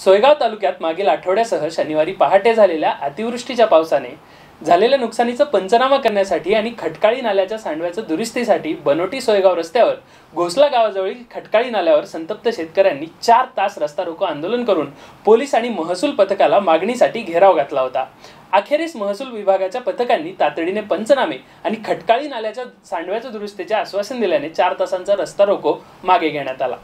सोयगाव तालुक्यात मागील आठवड्यासह शनिवारी पहाटे झालेल्या अतिवृष्टीच्या पावसाने झालेल्या नुकसानीचं पंचनामा करण्यासाठी आणि खटकाळी नाल्याच्या सांडव्याचं दुरुस्तीसाठी बनोटी सोयगाव रस्त्यावर घोसला गावाजवळील खटकाळी नाल्यावर संतप्त शेतकऱ्यांनी चार तास रस्ता रोको आंदोलन करून पोलीस आणि महसूल पथकाला मागणीसाठी घेराव घातला होता. अखेरीस महसूल विभागाच्या पथकांनी तातडीने पंचनामे आणि खटकाळी नाल्याच्या सांडव्याच्या दुरुस्तीचे आश्वासन दिल्याने चार तासांचा रस्ता रोको मागे घेण्यात आला.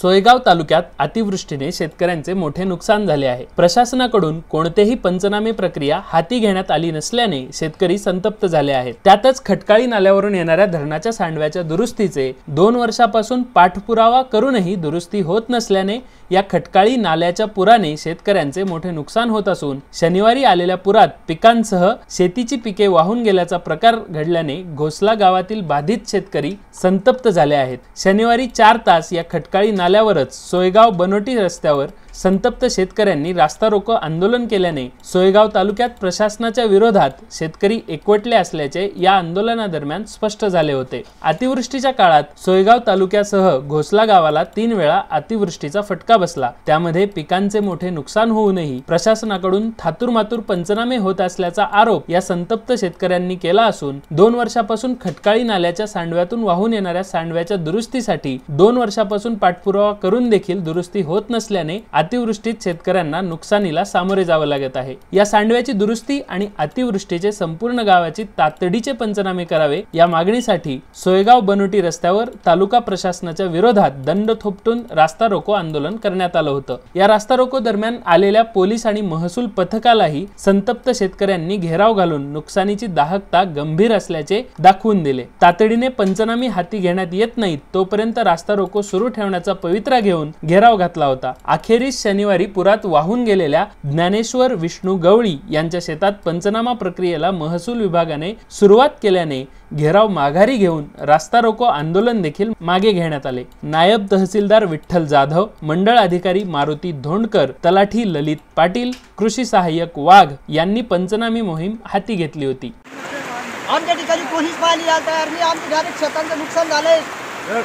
सोयगाव तालुक्यात अतिवृष्टीने शेतकऱ्यांचे मोठे नुकसान झाले आहे. प्रशासनाकडून कोणतेही पंचनामे प्रक्रिया हाती घेण्यात आली नसल्याने शेतकरी संतप्त झाले आहेत. त्यातच खटकाळी नाल्यावरून येणाऱ्या धरणाच्या सांडव्याच्या दुरुस्तीचे दोन वर्षापासून पाठपुरावा करूनही दुरुस्ती होत नसल्याने या खटकाळी नाल्याच्या पुराने शेतकऱ्यांचे मोठे नुकसान होत असून शनिवारी आलेल्या पुरात पिकांसह शेतीची पिके वाहून गेल्याचा प्रकार घडल्याने घोसला गावातील बाधित शेतकरी संतप्त झाले आहेत. शनिवारी चार तास या खटकाळी आल्यावरच सोयगाव बनोटी रस्त्यावर संतप्त शेतकऱ्यांनी रास्ता रोको आंदोलन केल्याने सोयगाव तालुक्यात प्रशासनाच्या विरोधात शेतकरी एकवटले असल्याचे या आंदोलनादरम्यान स्पष्ट झाले होते. अतिवृष्टीच्या काळात सोयगाव तालुक्यासह घोसला गावाला तीन वेळा अतिवृष्टीचा फटका बसला. त्यामध्ये पिकांचे मोठे नुकसान होऊनही प्रशासनाकडून थातुरमातुर पंचनामे होत असल्याचा आरोप या संतप्त शेतकऱ्यांनी केला असून दोन वर्षापासून खटकाळी नाल्याच्या सांडव्यातून वाहून येणाऱ्या सांडव्याच्या दुरुस्तीसाठी दोन वर्षापासून पाठपुरावा करून देखील दुरुस्ती होत नसल्याने अतिवृष्टीत शेतकऱ्यांना नुकसानीला सामोरे जावं लागत आहे. या सांडव्याची दुरुस्ती आणि अतिवृष्टीचे संपूर्ण गावाची तातडीचे पंचनामे करावे या मागणीसाठी सोयगाव बनोटी रस्त्यावर तालुका प्रशासनाच्या विरोधात दंड थोपटून रास्ता रोको आंदोलन करण्यात आलं होतं. या रास्ता रोको दरम्यान आलेल्या पोलीस आणि महसूल पथकालाही संतप्त शेतकऱ्यांनी घेराव घालून नुकसानीची दाहकता गंभीर असल्याचे दाखवून दिले. तातडीने पंचनामे हाती घेण्यात येत नाहीत तोपर्यंत रास्ता रोको सुरू ठेवण्याचा पवित्रा घेऊन घेराव घातला होता. अखेरीस एकवीस शनिवारी पुरात वाहून गेलेल्या ज्ञानेश्वर विष्णू गवळी यांच्या शेतात पंचनामा प्रक्रियेला महसूल विभागाने सुरुवात केल्याने घेराव माघारी घेऊन रास्ता रोको आंदोलन देखील मागे घेण्यात आले. नायब तहसीलदार विठ्ठल जाधव मंडळ अधिकारी मारुती धोंडकर तलाठी ललित पाटील कृषी सहाय्यक वाघ यांनी पंचनामी मोहीम हाती घेतली होती. आमच्या ठिकाणी कोणीच पाहिली यायला तयार नाही. आमचं डायरेक्ट शेतांचं नुकसान झालंय.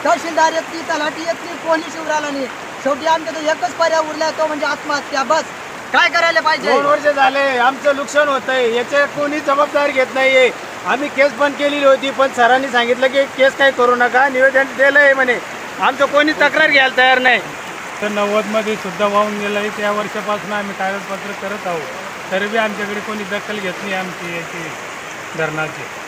तहसीलदार येत नाही तलाठी येत नाही कोणी शिवराला नाही. शेवटी आमच्या तर एकच पर्याय उरलाय तो म्हणजे आत्महत्या. बस. काय करायला पाहिजे? दोन वर्ष झाले आमचं नुकसान होत आहे याचे कोणी जबाबदारी घेत नाहीये. आम्ही केस पण केलेली होती पण सरांनी सांगितलं की केस काय करू नका निवेदन दिलं आहे म्हणे. आमचं कोणी तक्रार घ्यायला तयार नाही. तर नव्वदमध्ये सुद्धा वाहून गेलं आहे त्या वर्षापासून आम्ही कागदपत्र करत आहोत. तरी बी आमच्याकडे कोणी दखल घेत नाही आमची याची धरणाची.